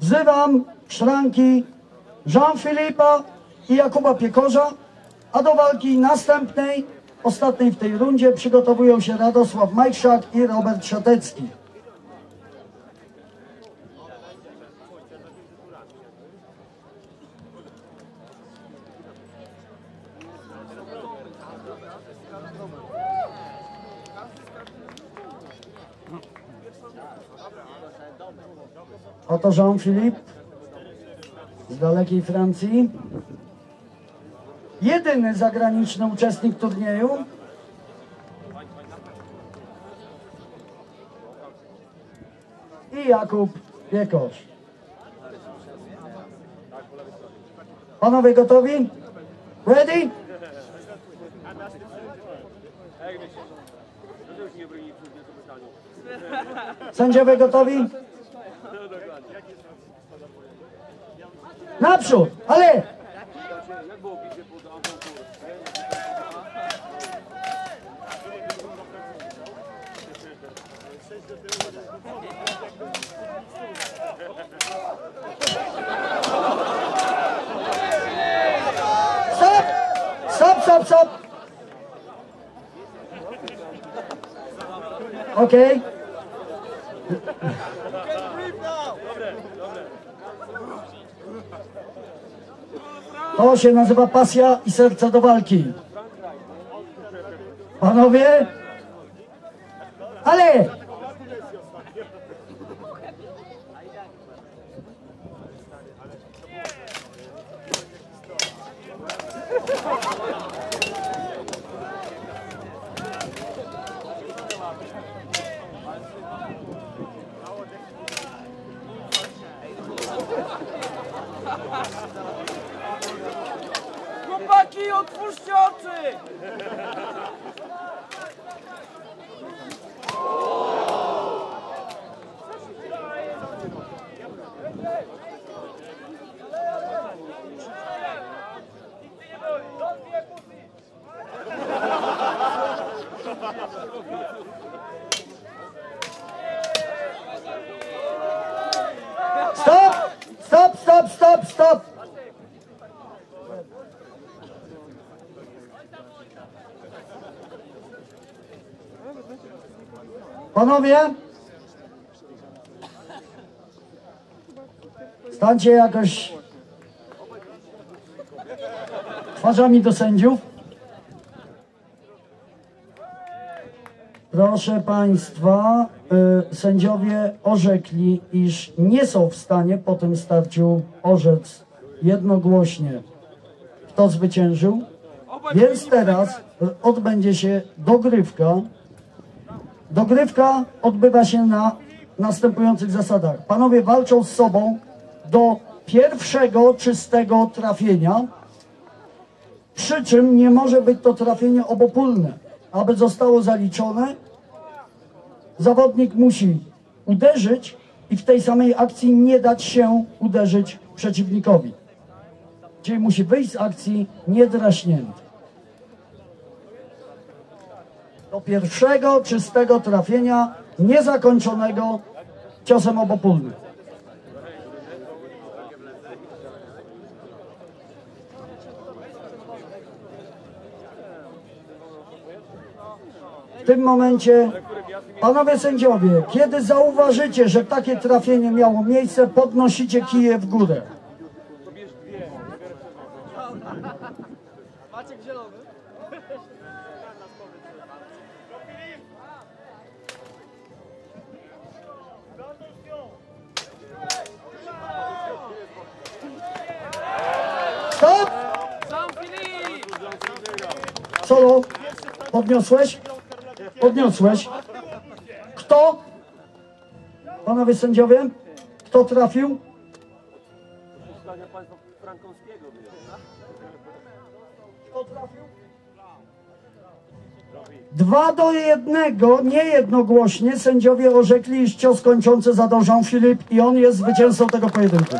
Wzywam szranki Jean-Philippa i Jakuba Piekorza, a do walki następnej, ostatniej w tej rundzie przygotowują się Radosław Majszak i Robert Szatecki. Oto Jean-Philippe z dalekiej Francji. Jedyny zagraniczny uczestnik turnieju. I Jakub Piekosz. Panowie gotowi? Ready? Sędziowie gotowi? Naprzód, ale Stop! Stop, stop, stop! Okay. To się nazywa pasja i serce do walki. Panowie? Ale! Otwórzcie oczy! Stop! Stop, stop, stop, stop! Panowie? Stańcie jakoś twarzami do sędziów. Proszę Państwa, y, sędziowie orzekli, iż nie są w stanie po tym starciu orzec jednogłośnie, kto zwyciężył. Więc teraz y, odbędzie się dogrywka. Dogrywka odbywa się na następujących zasadach. Panowie walczą z sobą do pierwszego czystego trafienia, przy czym nie może być to trafienie obopólne. Aby zostało zaliczone, zawodnik musi uderzyć i w tej samej akcji nie dać się uderzyć przeciwnikowi. Czyli musi wyjść z akcji niedraśnięty. Do pierwszego czystego trafienia, niezakończonego ciosem obopólnym. W tym momencie, panowie sędziowie, kiedy zauważycie, że takie trafienie miało miejsce, podnosicie kije w górę. Stop! Solo, podniosłeś? Podniosłeś. Kto? Panowie sędziowie, kto trafił? Kto trafił? Dwa do jednego, niejednogłośnie sędziowie orzekli, iż cios kończący zadał Jean-Philippe i on jest zwycięzcą tego pojedynku.